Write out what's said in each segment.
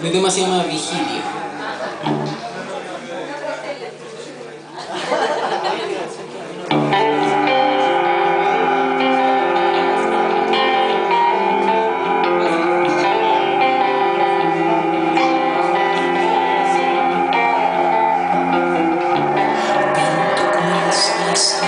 Mi tema se llama Vigilia. Thank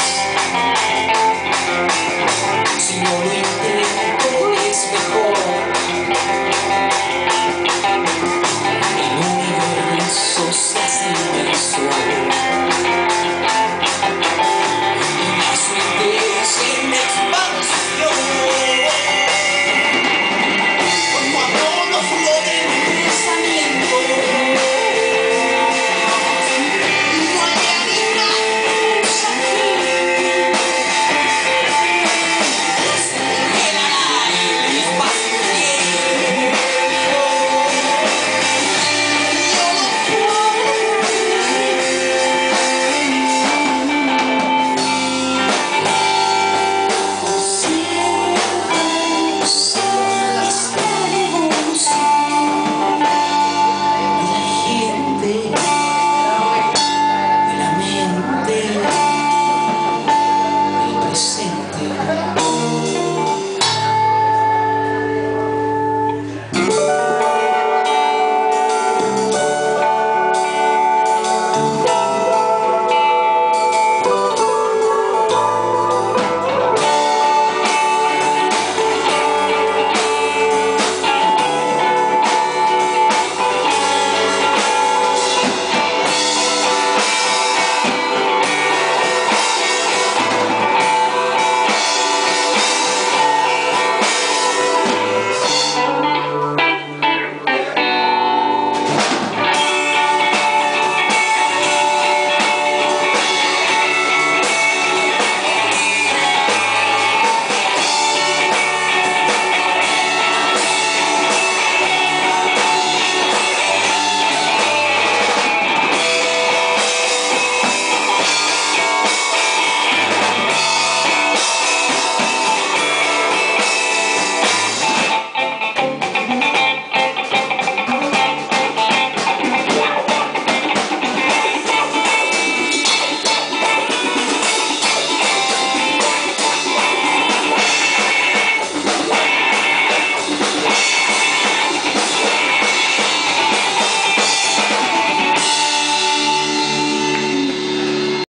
Peace.